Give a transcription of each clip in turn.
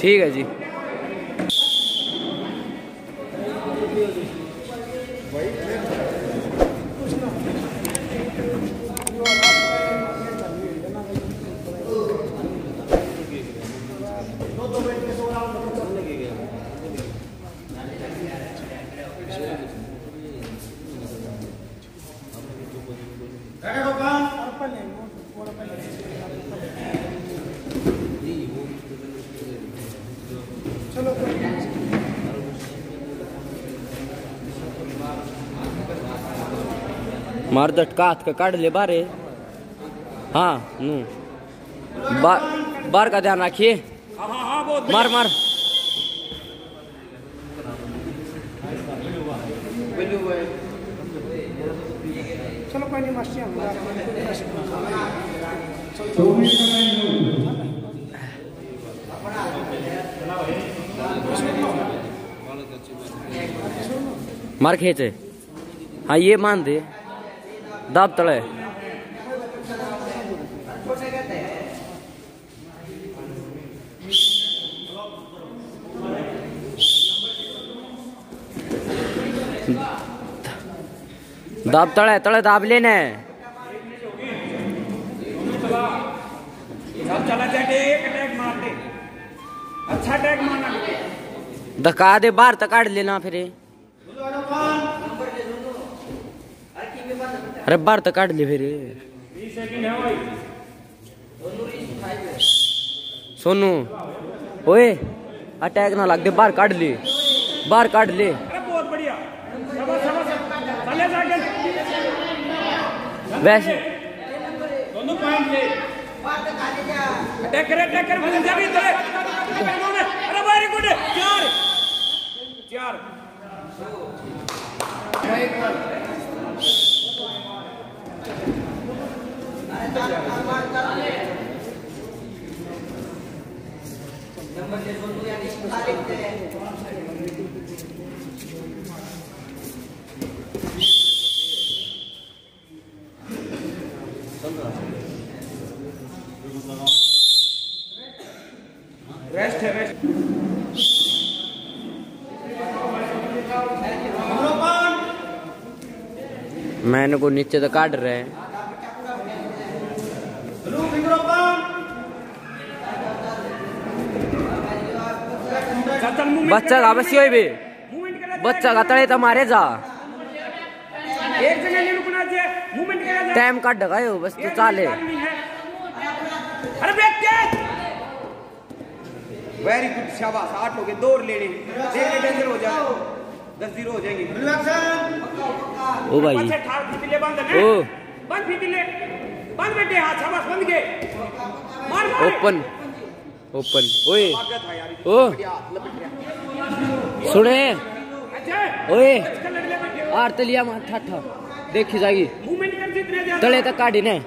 ठीक है जी। मार झटका हाथ का काट ले बारे। हाँ नू बार बार का ध्यान रखिए। मार मार। चलो कोई नहीं मार खेचे। हाँ ये मान दे। दाब तले दाब तळे तळे दाब ने सब चला जाए एक अटैक मार दे अच्छा मारना धक्का दे, बाहर तक काट लेना फिर। अरे बार तो काट ले फिर। बीस सेकंड है भाई सोनू ओए अटैक ना लग दे बाहर काट ले। बाहर काट ले। वैसे दोनों पॉइंट ले अटैक करे अटैक करे भले जाबी चले अरे वेरी गुड चार चार रेस्ट है रेस्ट मैंने को नीचे तो काट रहे हैं। बच्चा का बस करे बच्चा का तड़े तो मारे जा। टाइम काट गए बस तो चाले। अरे वेरी गुड शाबाश, आठ हो गए दो लेने हो। जाए दस ज़ीरो हो जाएँगे। ओ भाई। ओ। बंद बंद बेटे हाथ शाबाश बंद के ओपन। ओपन। ओए। ओ। सुने। अच्छा। ओए। आर तलिया मार ठाठा देखी जाएगी। मूवमेंट कर जितने ज़्यादा। तळे तक काटी ने।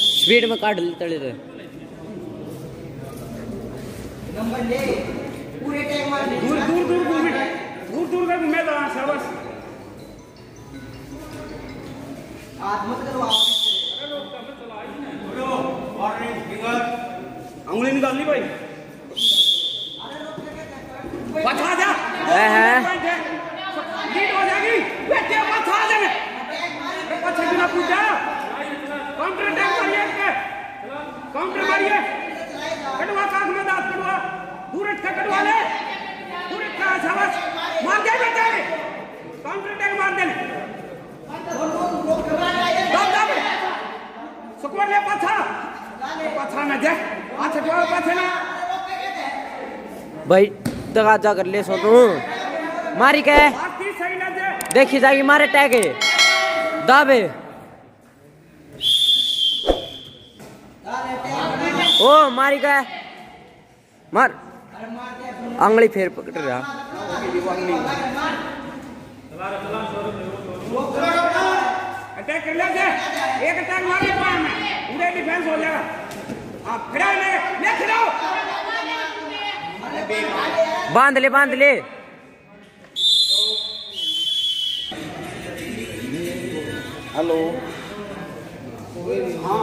स्पीड में काट ले तळे तक दूर दूर दूर घूमे दूर दूर का घूमे तो शाबाश अंगुली निकाल ली भाई। बचा जा है, है। लीड हो जाएगी। बेटे बचा जा बचा बिना पूछा काउंटर अटैक मारिए इसके। काउंटर मारिए कटवा काख में दांत कटवा। दूर हट कटवा ले। दूर हट मार दे बेटे काउंटर अटैक मार दे दाब दाब ले पाछा। पाछा ना जा। अच्छा जो पाछा ना। भाई दगा जा कर ले सोनू मारी के। दे देखी जाएगी मारे टैग दाबे। ओ मारी का। मार। आंगली फेर पकड़ रहा। अटैक कर ले दे एक अटैक मारे पाए में। पूरे डिफेंस हो जाएगा। हाँ खड़ा ले ले खड़ा बाँध ले बाँध ले। हेलो। हाँ।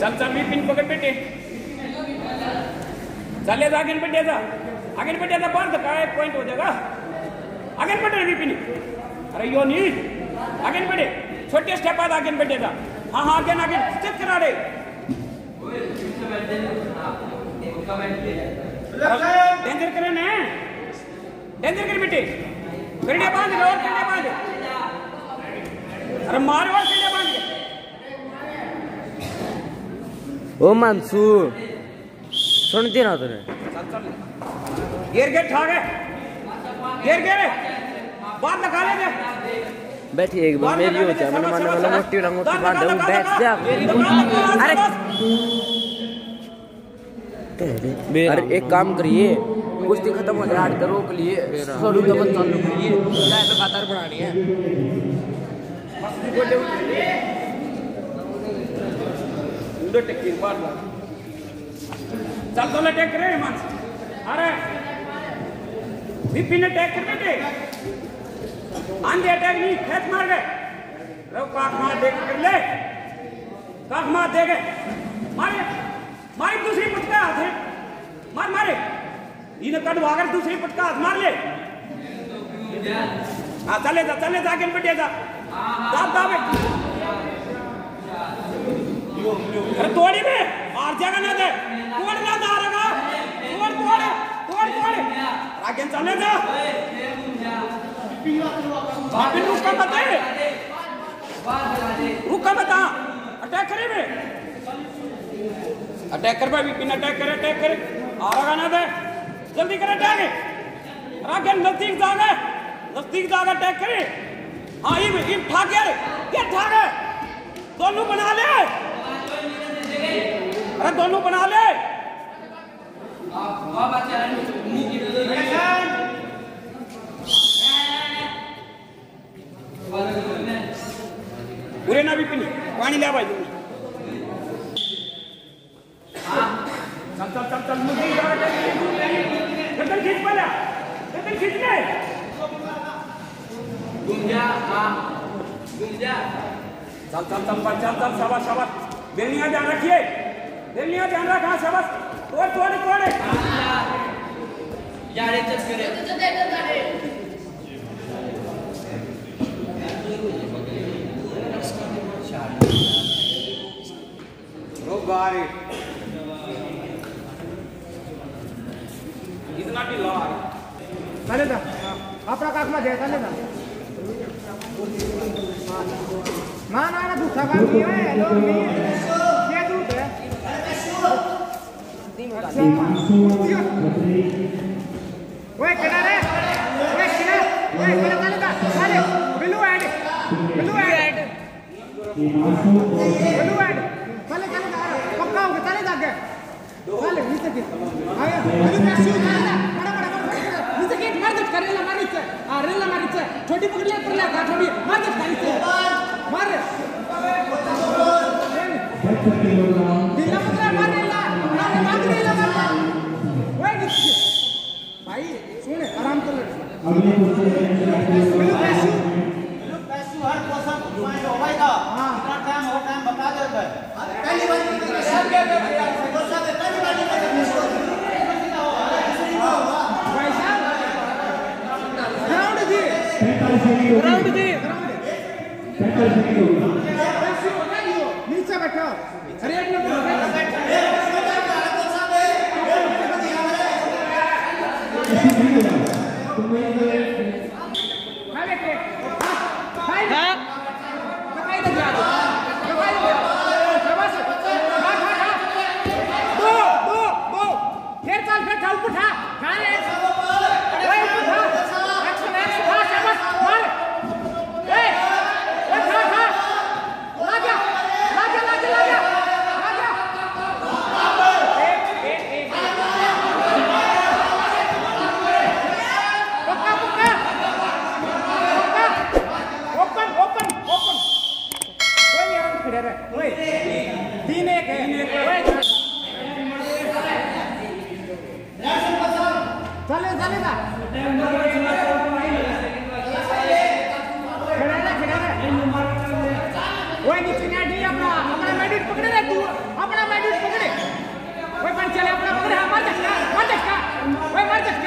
चल चल, मी पिन पकड़ बेटे. चले जा आगे बेटे जा. आगे बेटे जा, बंद. काय पॉइंट हो जाएगा आगे बेटे मी पिन. अरे, यो नी. आगे बेटे छोटे स्टेप बाद आगे बेटे जा हाँ हाँ आगे आगे. चेक करा रे. डेंजर करे ना. डेंजर कर बेटे. करने बाँध और करने बाँध. अरे मार और करने बाँध के। ओ मंसूर सुनते ना तुझे गिर गिर ठाक है गिर गिर। बात लगा ले दे बैठी एक बार मेरी हो जाए मैंने मानने वाला मोटी रंग मोटी बात दे बैठ जा। अरे। अरे एक काम करिए कुश्ती खत्म हो जाए आठ का रोक लिए थोड़ी दबन चालू करिए चाहे लगातार बनानी है। उधर टेक बार चल तो टेक करे मानस। अरे। विपिन टेक कर बेटे आंधी अटैक नहीं, खेत मार गए। रो काख मार देख कर ले। काख मार दे गए। मारे। मारी दूसरी पुटका हाथ मार, मारे। इन्हें कटवा दूसरी पुटका हाथ मार ले। हाँ चले जा चले जा, आगे बेटे जा। दाब दाबे अरे तोड़ी में मार जाएगा ना दे। तोड़ ना दारेगा तोड़ तोड़ तोड़ तोड़। आगे चले जा बाकी रुका मत रुका मत अटैक करे बे अटैक कर भाई बिन अटैक करे अटैक करे। आ रहा ना दे। जल्दी करे अटैक आगे नज़दीक जागे नज़दीक जागे अटैक करे। हाँ ये ये ठाक ये ठाक दोनों बना ले। अरे दोनों बना ले। पूरे ना भी पीनी, पानी ले भाई चल चल चल चल, मुझे गर्दन खींच पहले। गर्दन खींच के चल चल चल चल चल चल शाबाश शाबाश बेलियाँ ध्यान रखिए बेलियाँ ध्यान रखा शाबाश तोड़ तोड़ तोड़ रोगारे इतना ढिला चालेल ना आपला काक मध्ये आहे चालेल ना मा ना ना ना दुसरा काम किया है लो मी ये दूध है ओए केना रे ओए केना ओए केना चालेल का चालेल बिलू ऍड बिलू ऍड बिलू ऍड चालेल चालेल का पक्का हो गया चालेल जागे चालेल नीचे घे आया बिलू का शू चालेल करेला मारीचे हाँ रेला मारीचे छोटी पकड़ ले पकड़ ले का छोटी मार दे मारीचे मार ढीला पकड़ा मार रेला मार मार रेला मार ओए भाई सुन आराम कर ले बिलू का शू वैसा ग्राउंड दी ग्राउंड दी नीचे बैठो अरे एक हाँ हाँ हाँ। हाँ दो दो दो। फिर चल फिर चल, उठा खा ले ओए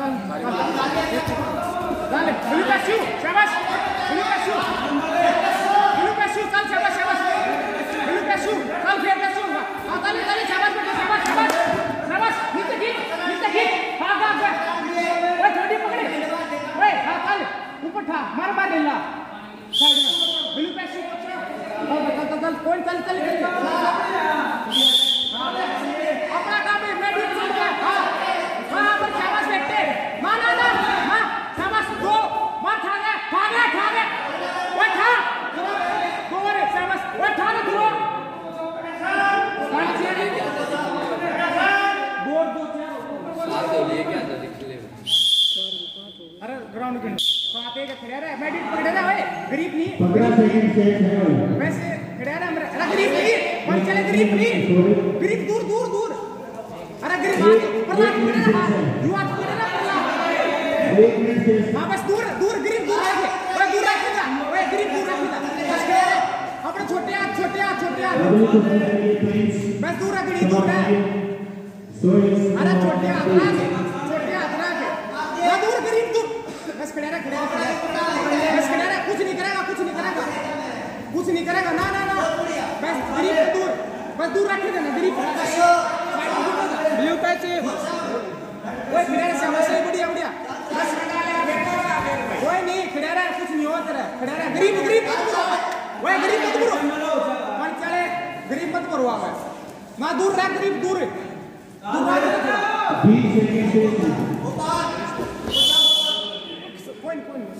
काम काम Dale, Blue Cashew, शाबाश Blue Cashew Blue Cashew, चल शाबाश शाबाश Blue Cashew, चल फिर Cashew हाँ ताली ताली शाबाश बेटा शाबाश शाबाश शाबाश नीचे खींच नीचे खींच हाँ हाँ हाँ ओए छोटी पकड़े ओए हाँ ताली ऊपर ठा मार मार लेला साइड में Blue Cashew चल चल चल चल कौन चल चल अपना काम है मैं भी चल गया हाँ हाँ पर शाबाश बेटे माँ ना ना माँ शाबाश दो माँ ठा गया ठा गया ठा गया ओए ठा दो रे शाबाश ओए ठा ना दो पाँच छह बोर्ड दो चार अरे ग्राउंड के बात है खड़े रहे मैं भी खड़े रहे ओए गरीब नहीं पंद्रह सेकंड शेष है वैसे खड़ा रहे मेरे अरे गरीब पर चले गरीब नहीं गरीब दूर दूर दूर अरे गरीब पर ला यू आर युवा खड़े पर ला एक मिनट शेष हाँ बस दूर दूर गरीब दूर आगे ओए दूर रखेगा ओए गरीब दूर रखेगा बस अपने छोटे हाथ छोटे हाथ छोटे हाथ अगली को करेंगे प्लीज़ बस दूर रख गरीब दूर है सोइस अरे छोटे हाथ रखे छोटे हाथ रखे ना दूर गरीब दूर बस खड़े रहे खड़े रहे खड़े रहे। बस खड़े रहे कुछ नहीं करेगा कुछ नहीं करेगा कुछ नहीं करेगा। ना ना ना। बस गरीब को दूर। बस दूर रखे देना गरीब ब्लू पैच। ओए खड़े बढ़िया बढ़िया। कोई नहीं खड़े रहे कुछ नहीं होता रहे खड़े रहे गरीब गरीब। मत करो। ओए गरीब मत करो। मन चले। गरीब मत करो आवे ना दूर रह गरीब दूर। दूर रह। बीस सेकंड शेष है Point, point. Salip, salip, खड़ा है। Salip है,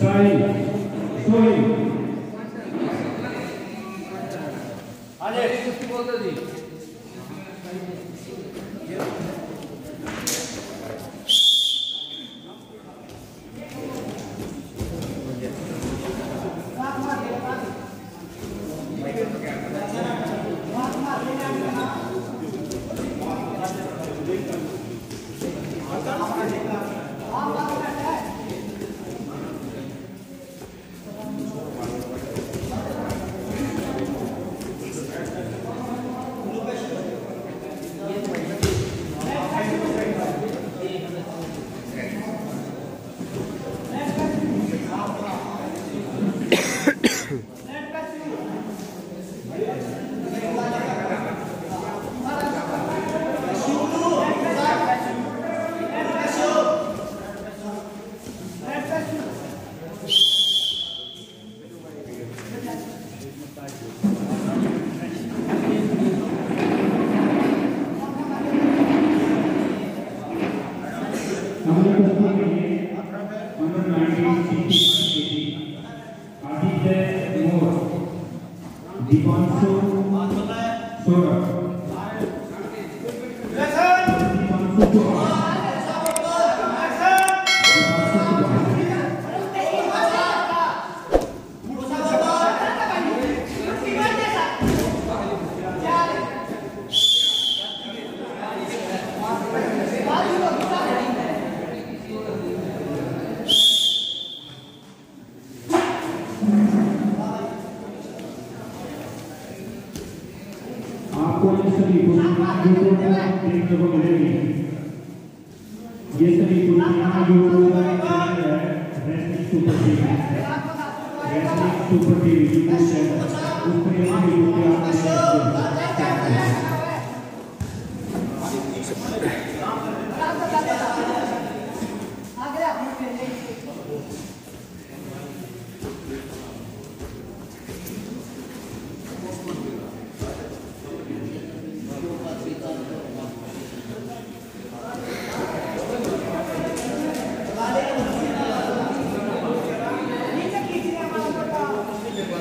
साई सोई अगली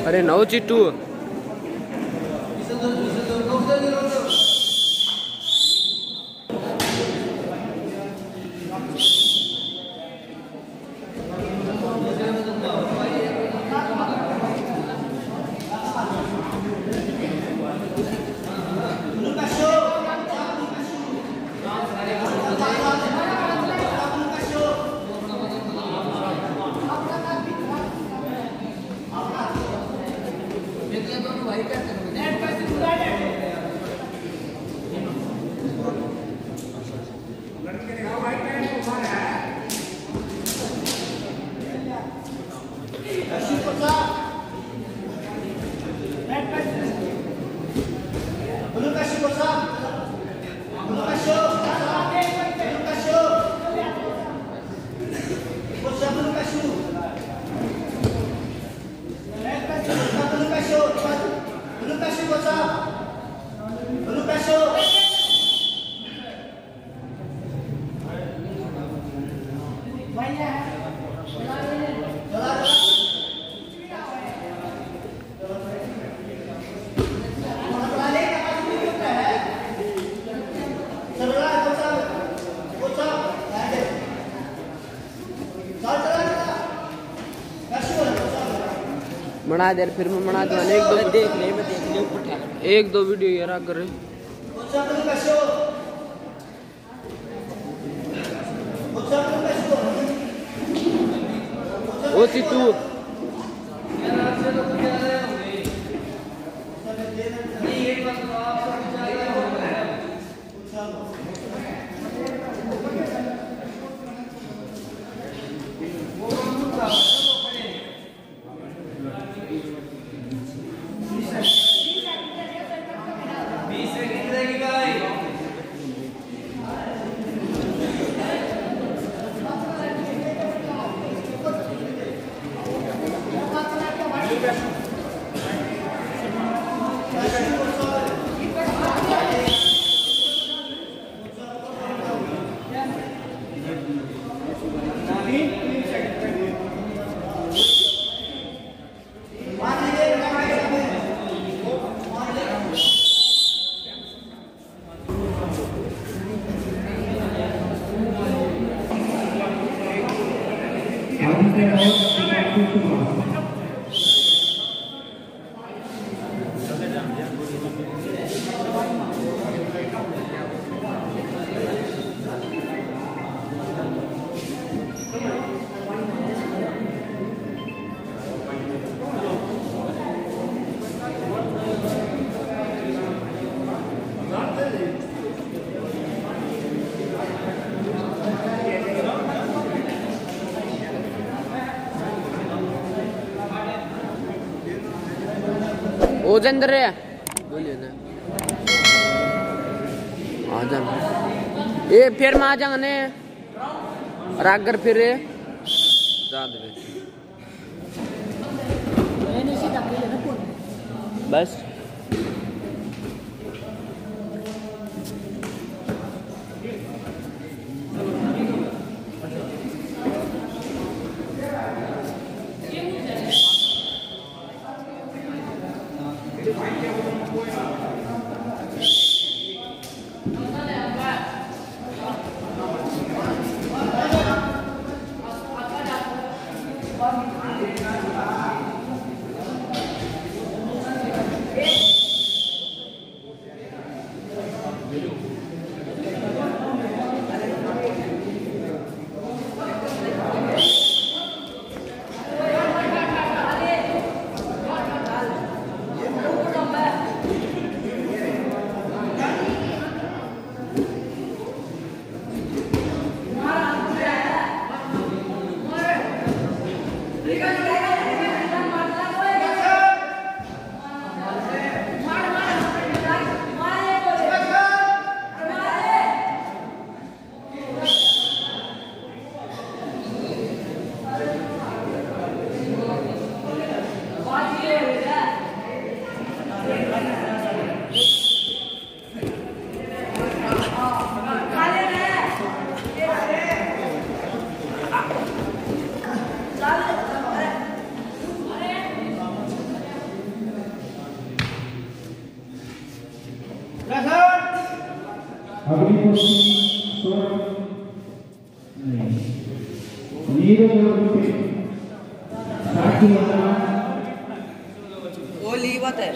अरे नौ चिट्टू बना दे फिर मैं बना दूँ एक दो देख ले मैं देख ले ऊपर एक दो वीडियो यार अगर ओ चित्तू ओ जंदर रे बोलिए आ जाना ए फिर मैं आ ने रागर फिर जा बस। किलो वो लीवत है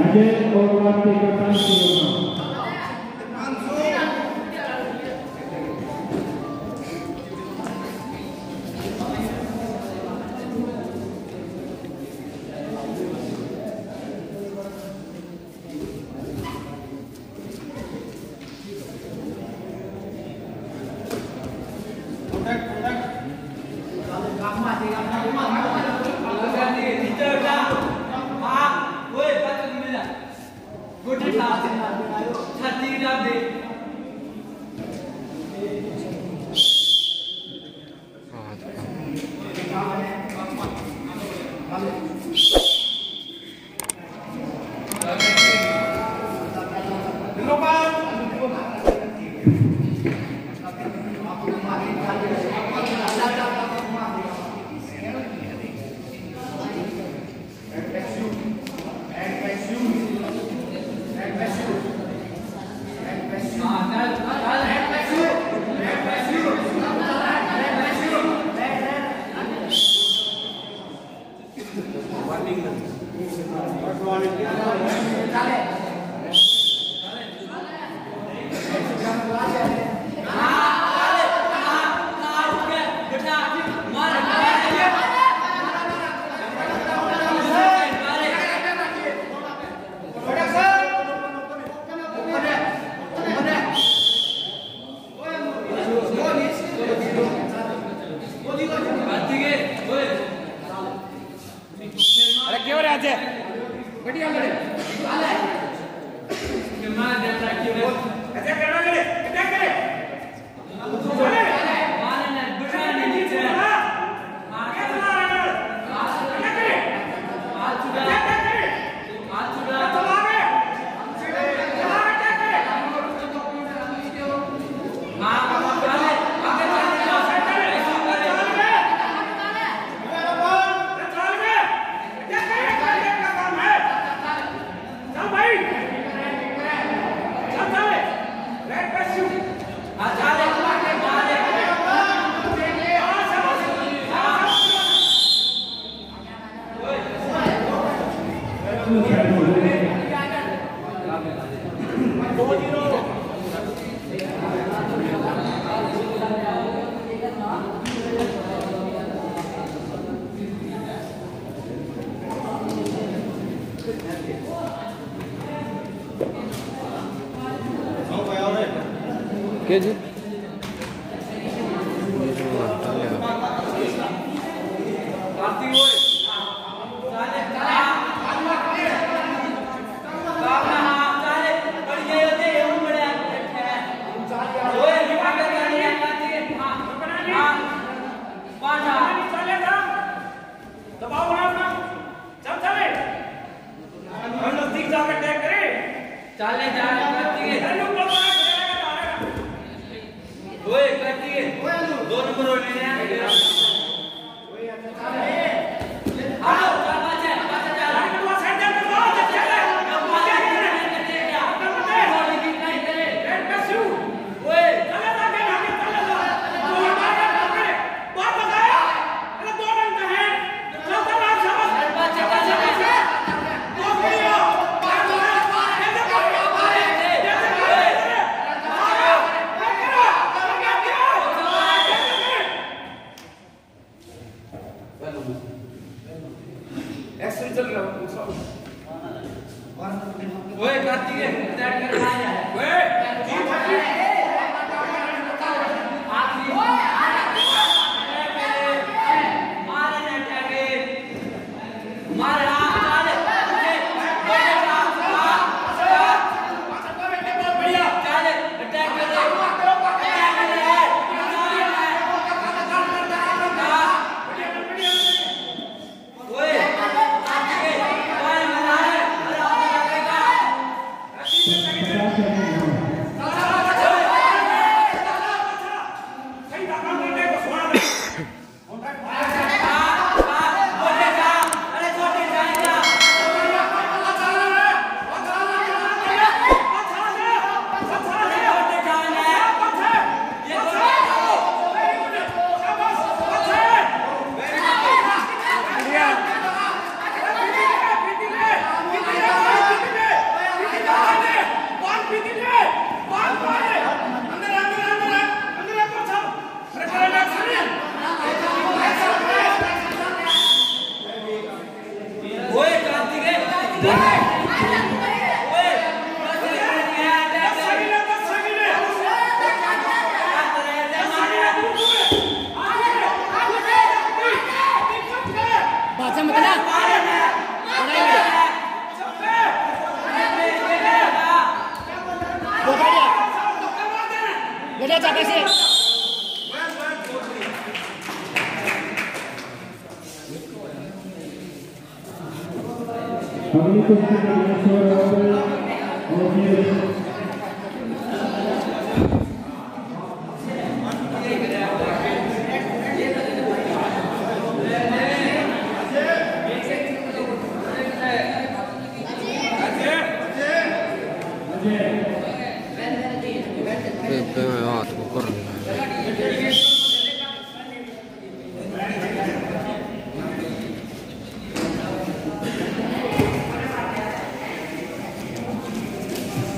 अजय और वार्ते का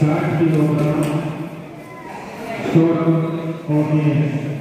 साठ किलोग्राम सोलह और